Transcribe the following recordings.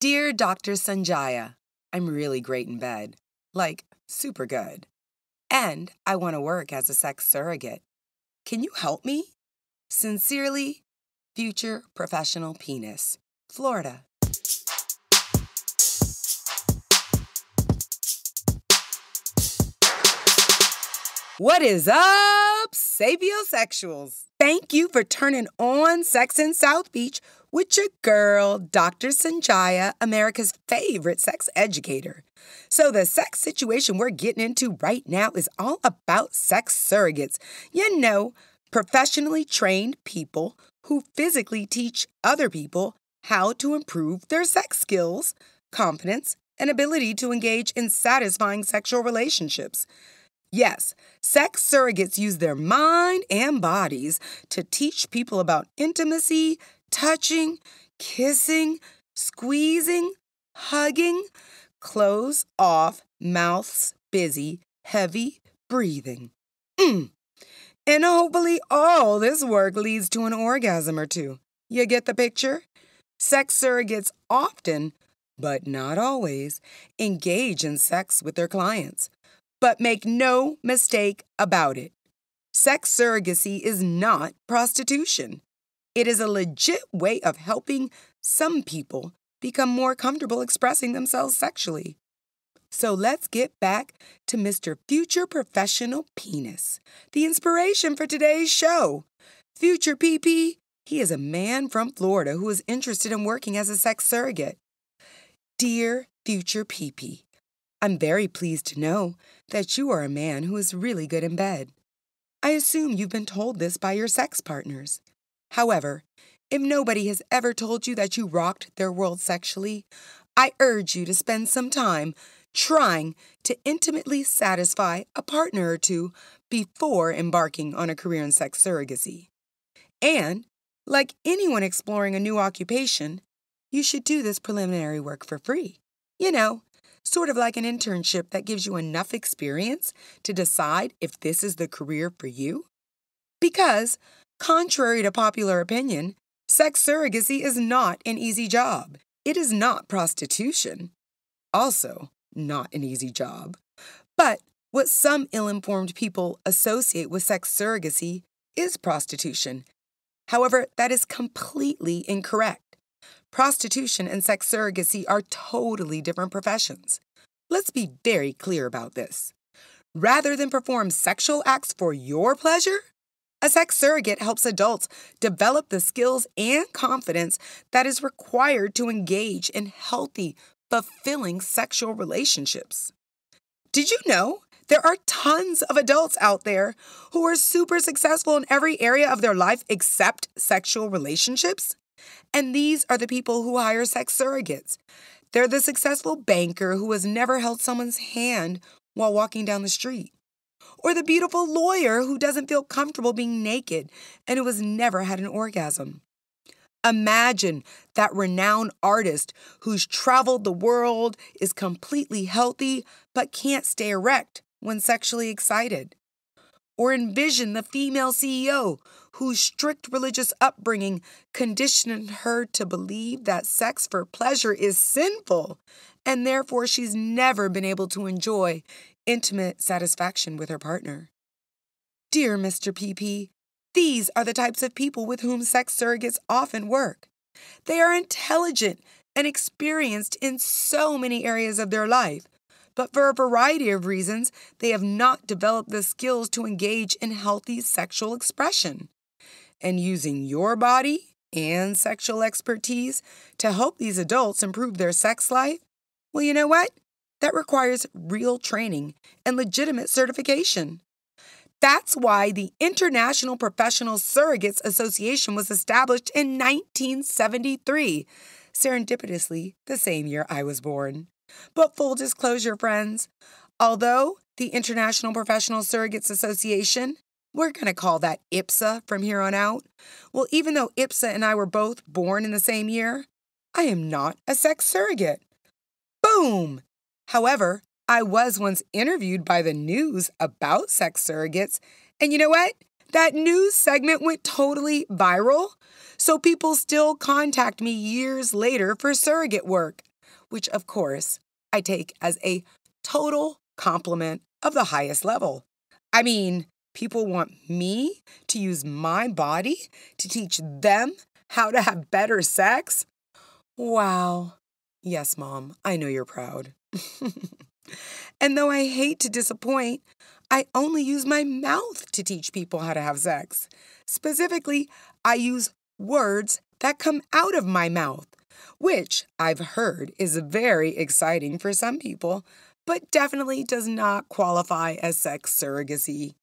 Dear Dr. Sonjia, I'm really great in bed. Like, super good. And I want to work as a sex surrogate. Can you help me? Sincerely, Future Professional Penis, Florida. What is up, sapiosexuals? Thank you for turning on Sex in South Beach with your girl, Dr. Sonjia, America's favorite sex educator. So, the sex situation we're getting into right now is all about sex surrogates. You know, professionally trained people who physically teach other people how to improve their sex skills, confidence, and ability to engage in satisfying sexual relationships. Yes, sex surrogates use their mind and bodies to teach people about intimacy, touching, kissing, squeezing, hugging, clothes off, mouths busy, heavy breathing. Mm. And hopefully, all this work leads to an orgasm or two. You get the picture? Sex surrogates often, but not always, engage in sex with their clients. But make no mistake about it sex surrogacy is not prostitution. It is a legit way of helping some people become more comfortable expressing themselves sexually. So let's get back to Mr. Future Professional Penis, the inspiration for today's show. Future PP, he is a man from Florida who is interested in working as a sex surrogate. Dear Future PP, I'm very pleased to know that you are a man who is really good in bed. I assume you've been told this by your sex partners. However, if nobody has ever told you that you rocked their world sexually, I urge you to spend some time trying to intimately satisfy a partner or two before embarking on a career in sex surrogacy. And, like anyone exploring a new occupation, you should do this preliminary work for free. You know, sort of like an internship that gives you enough experience to decide if this is the career for you. Because, contrary to popular opinion, sex surrogacy is not an easy job. It is not prostitution. Also, not an easy job. But what some ill informed people associate with sex surrogacy is prostitution. However, that is completely incorrect. Prostitution and sex surrogacy are totally different professions. Let's be very clear about this. Rather than perform sexual acts for your pleasure, a sex surrogate helps adults develop the skills and confidence that is required to engage in healthy, fulfilling sexual relationships. Did you know there are tons of adults out there who are super successful in every area of their life except sexual relationships? And these are the people who hire sex surrogates. They're the successful banker who has never held someone's hand while walking down the street. Or the beautiful lawyer who doesn't feel comfortable being naked and who has never had an orgasm. Imagine that renowned artist who's traveled the world, is completely healthy, but can't stay erect when sexually excited. Or envision the female CEO whose strict religious upbringing conditioned her to believe that sex for pleasure is sinful, and therefore she's never been able to enjoy intimate satisfaction with her partner. Dear Mr. PP, these are the types of people with whom sex surrogates often work. They are intelligent and experienced in so many areas of their life, but for a variety of reasons, they have not developed the skills to engage in healthy sexual expression. And using your body and sexual expertise to help these adults improve their sex life, well, you know what? That requires real training and legitimate certification. That's why the International Professional Surrogates Association was established in 1973, serendipitously the same year I was born. But full disclosure, friends, although the International Professional Surrogates Association, we're going to call that IPSA from here on out. Well, even though IPSA and I were both born in the same year, I am not a sex surrogate. Boom! However, I was once interviewed by the news about sex surrogates, and you know what? That news segment went totally viral, so people still contact me years later for surrogate work. which, of course, I take as a total compliment of the highest level. I mean, people want me to use my body to teach them how to have better sex? Wow. Yes, Mom, I know you're proud. and though I hate to disappoint, I only use my mouth to teach people how to have sex. Specifically, I use words that come out of my mouth, which I've heard is very exciting for some people, but definitely does not qualify as sex surrogacy.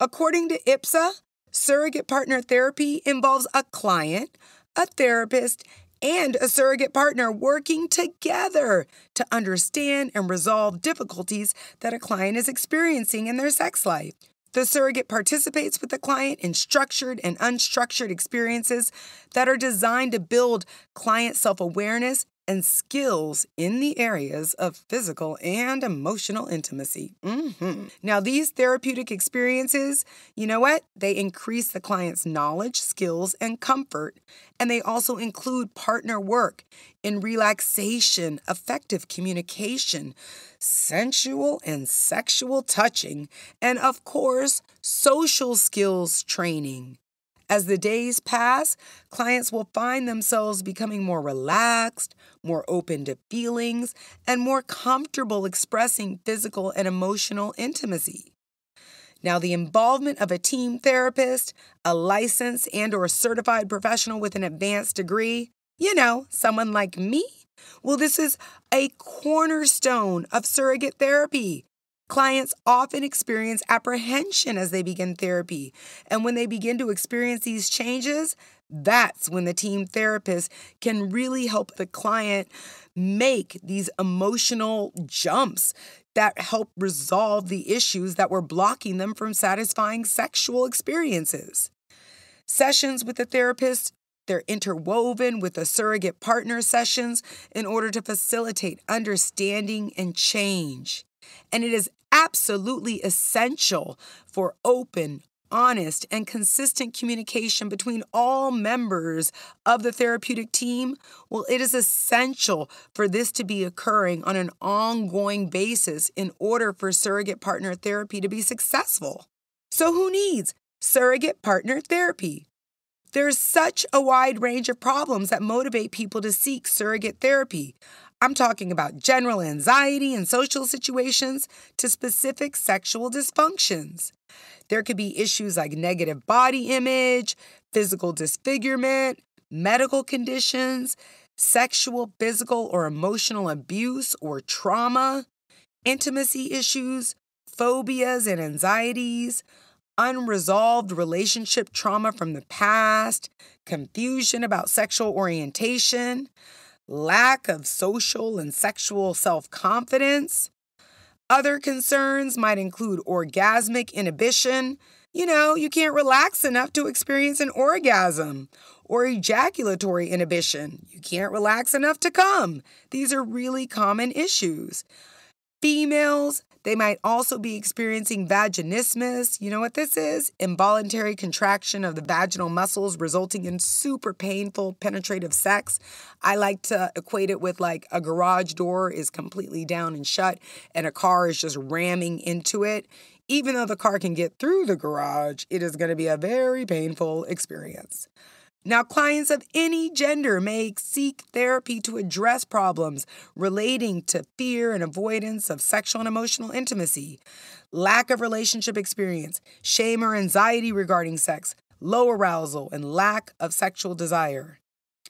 According to IPSA, surrogate partner therapy involves a client, a therapist, and a surrogate partner working together to understand and resolve difficulties that a client is experiencing in their sex life. The surrogate participates with the client in structured and unstructured experiences that are designed to build client self awareness and skills in the areas of physical and emotional intimacy. Mm-hmm. Now, these therapeutic experiences, you know what? They increase the client's knowledge, skills, and comfort. And they also include partner work in relaxation, effective communication, sensual and sexual touching, and of course, social skills training. As the days pass, clients will find themselves becoming more relaxed, more open to feelings, and more comfortable expressing physical and emotional intimacy. Now, the involvement of a team therapist, a licensed and or certified professional with an advanced degree, you know, someone like me, well, this is a cornerstone of surrogate therapy. Clients often experience apprehension as they begin therapy. And when they begin to experience these changes, that's when the team therapist can really help the client make these emotional jumps that help resolve the issues that were blocking them from satisfying sexual experiences. Sessions with the therapist they're interwoven with the surrogate partner sessions in order to facilitate understanding and change. And it is absolutely essential for open, honest, and consistent communication between all members of the therapeutic team, well, it is essential for this to be occurring on an ongoing basis in order for surrogate partner therapy to be successful. So, who needs surrogate partner therapy? There's such a wide range of problems that motivate people to seek surrogate therapy. I'm talking about general anxiety and social situations to specific sexual dysfunctions. There could be issues like negative body image, physical disfigurement, medical conditions, sexual, physical, or emotional abuse or trauma, intimacy issues, phobias and anxieties, unresolved relationship trauma from the past, confusion about sexual orientation lack of social and sexual self confidence. Other concerns might include orgasmic inhibition. You know, you can't relax enough to experience an orgasm. Or ejaculatory inhibition. You can't relax enough to come. These are really common issues. Females they might also be experiencing vaginismus. You know what this is? Involuntary contraction of the vaginal muscles resulting in super painful penetrative sex. I like to equate it with like a garage door is completely down and shut and a car is just ramming into it. Even though the car can get through the garage, it is going to be a very painful experience. Now, clients of any gender may seek therapy to address problems relating to fear and avoidance of sexual and emotional intimacy, lack of relationship experience, shame or anxiety regarding sex, low arousal, and lack of sexual desire.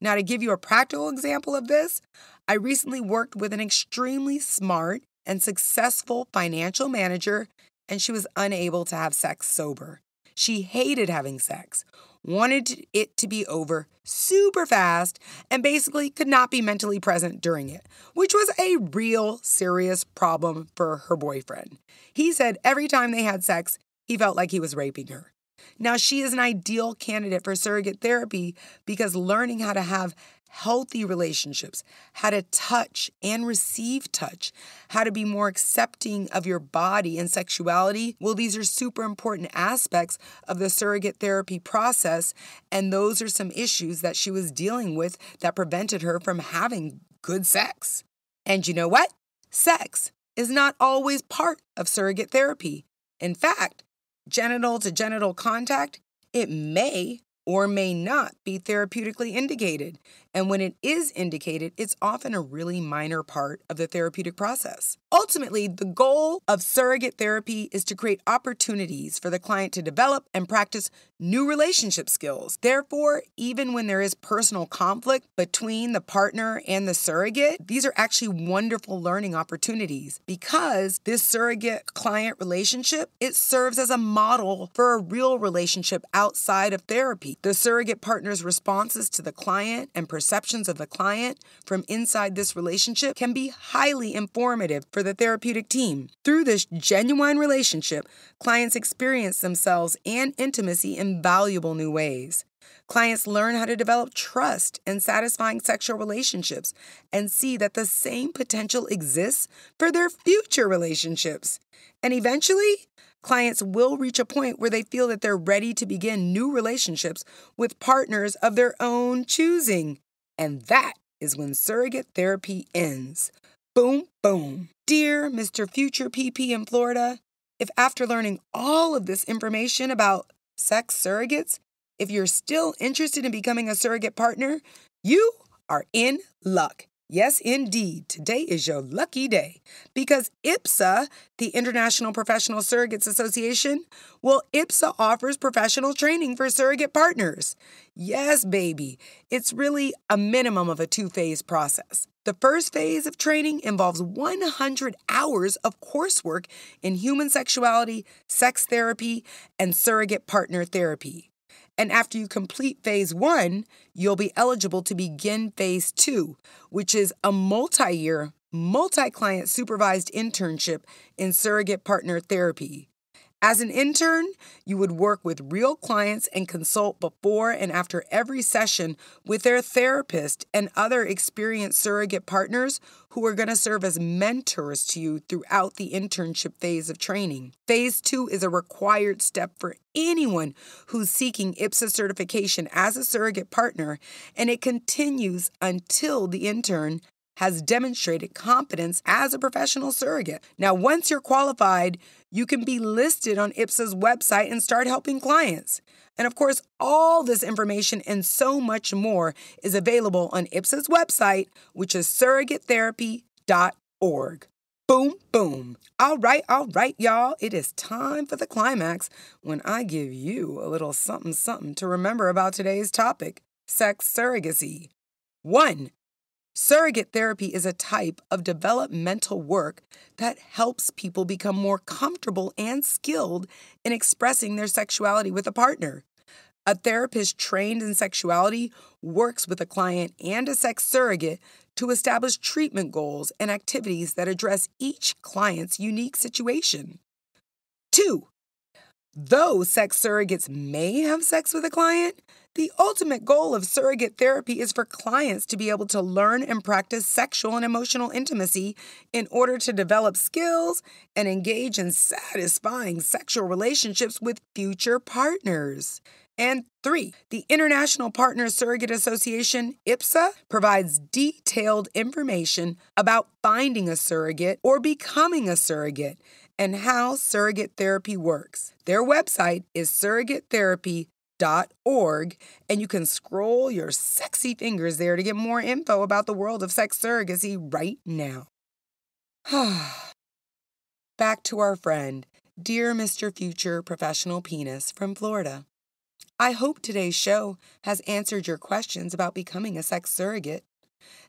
Now, to give you a practical example of this, I recently worked with an extremely smart and successful financial manager, and she was unable to have sex sober. She hated having sex wanted it to be over super fast, and basically could not be mentally present during it, which was a real serious problem for her boyfriend. He said every time they had sex, he felt like he was raping her. Now, she is an ideal candidate for surrogate therapy because learning how to have healthy relationships, how to touch and receive touch, how to be more accepting of your body and sexuality. Well, these are super important aspects of the surrogate therapy process. And those are some issues that she was dealing with that prevented her from having good sex. And you know what? Sex is not always part of surrogate therapy. In fact, genital to genital contact, it may or may not be therapeutically indicated. And when it is indicated, it's often a really minor part of the therapeutic process. Ultimately, the goal of surrogate therapy is to create opportunities for the client to develop and practice new relationship skills. Therefore, even when there is personal conflict between the partner and the surrogate, these are actually wonderful learning opportunities because this surrogate client relationship, it serves as a model for a real relationship outside of therapy. The surrogate partner's responses to the client and perceptions of the client from inside this relationship can be highly informative for the therapeutic team. Through this genuine relationship, clients experience themselves and intimacy in valuable new ways. Clients learn how to develop trust and satisfying sexual relationships and see that the same potential exists for their future relationships. And eventually, clients will reach a point where they feel that they're ready to begin new relationships with partners of their own choosing. And that is when surrogate therapy ends. Boom, boom. Dear Mr. Future PP in Florida, if after learning all of this information about sex surrogates, if you're still interested in becoming a surrogate partner, you are in luck. Yes, indeed. Today is your lucky day because IPSA, the International Professional Surrogates Association, well, IPSA offers professional training for surrogate partners. Yes, baby. It's really a minimum of a two phase process. The first phase of training involves 100 hours of coursework in human sexuality, sex therapy, and surrogate partner therapy. And after you complete phase one, you'll be eligible to begin phase two, which is a multi year, multi client supervised internship in surrogate partner therapy. As an intern, you would work with real clients and consult before and after every session with their therapist and other experienced surrogate partners who are going to serve as mentors to you throughout the internship phase of training. Phase two is a required step for anyone who's seeking IPSA certification as a surrogate partner, and it continues until the intern has demonstrated competence as a professional surrogate. Now, once you're qualified, you can be listed on IPSA's website and start helping clients. And of course, all this information and so much more is available on IPSA's website, which is surrogatetherapy.org. Boom, boom. All right, all right, y'all. It is time for the climax when I give you a little something something to remember about today's topic sex surrogacy. One, Surrogate therapy is a type of developmental work that helps people become more comfortable and skilled in expressing their sexuality with a partner. A therapist trained in sexuality works with a client and a sex surrogate to establish treatment goals and activities that address each client's unique situation. Two, though sex surrogates may have sex with a client, the ultimate goal of surrogate therapy is for clients to be able to learn and practice sexual and emotional intimacy in order to develop skills and engage in satisfying sexual relationships with future partners. And three, the International Partner Surrogate Association, IPSA, provides detailed information about finding a surrogate or becoming a surrogate and how surrogate therapy works. Their website is surrogatetherapy.com org, and you can scroll your sexy fingers there to get more info about the world of sex surrogacy right now. Back to our friend, dear Mr. Future Professional Penis from Florida. I hope today's show has answered your questions about becoming a sex surrogate.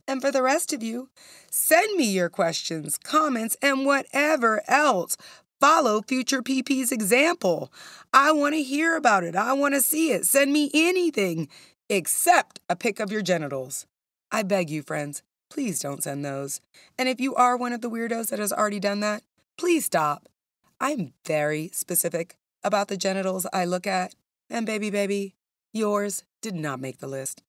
And for the rest of you, send me your questions, comments, and whatever else follow Future PP's example. I want to hear about it. I want to see it. Send me anything except a pic of your genitals. I beg you, friends, please don't send those. And if you are one of the weirdos that has already done that, please stop. I'm very specific about the genitals I look at. And baby, baby, yours did not make the list.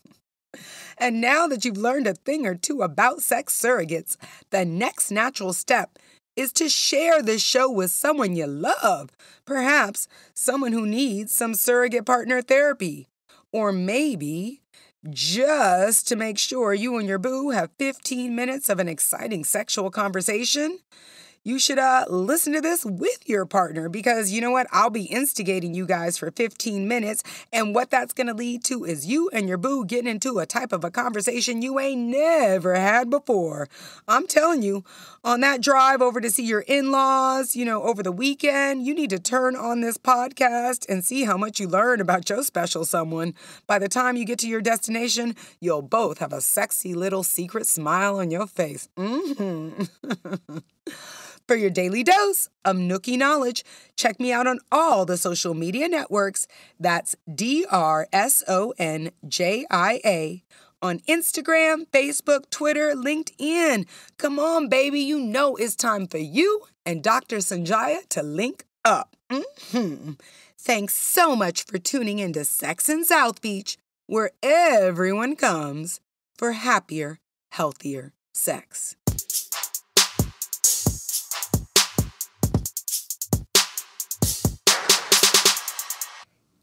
and now that you've learned a thing or two about sex surrogates, the next natural step is to share this show with someone you love, perhaps someone who needs some surrogate partner therapy. Or maybe just to make sure you and your boo have 15 minutes of an exciting sexual conversation you should uh, listen to this with your partner because you know what? I'll be instigating you guys for 15 minutes. And what that's going to lead to is you and your boo getting into a type of a conversation you ain't never had before. I'm telling you, on that drive over to see your in laws, you know, over the weekend, you need to turn on this podcast and see how much you learn about your special someone. By the time you get to your destination, you'll both have a sexy little secret smile on your face. Mm-hmm. For your daily dose of Nookie knowledge, check me out on all the social media networks. That's D R S O N J I A on Instagram, Facebook, Twitter, LinkedIn. Come on, baby, you know it's time for you and Dr. Sonjia to link up. Mm-hmm. Thanks so much for tuning into Sex in South Beach, where everyone comes for happier, healthier sex.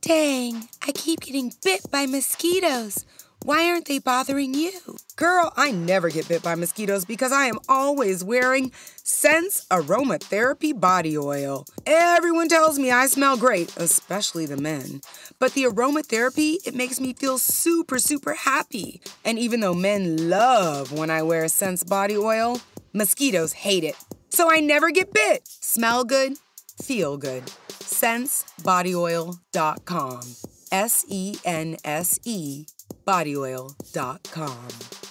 Dang, I keep getting bit by mosquitoes. Why aren't they bothering you? Girl, I never get bit by mosquitoes because I am always wearing Sense Aromatherapy Body Oil. Everyone tells me I smell great, especially the men. But the aromatherapy, it makes me feel super, super happy. And even though men love when I wear Sense Body Oil, mosquitoes hate it. So I never get bit. Smell good, feel good sensebodyoil.com. S E N S E bodyoil.com.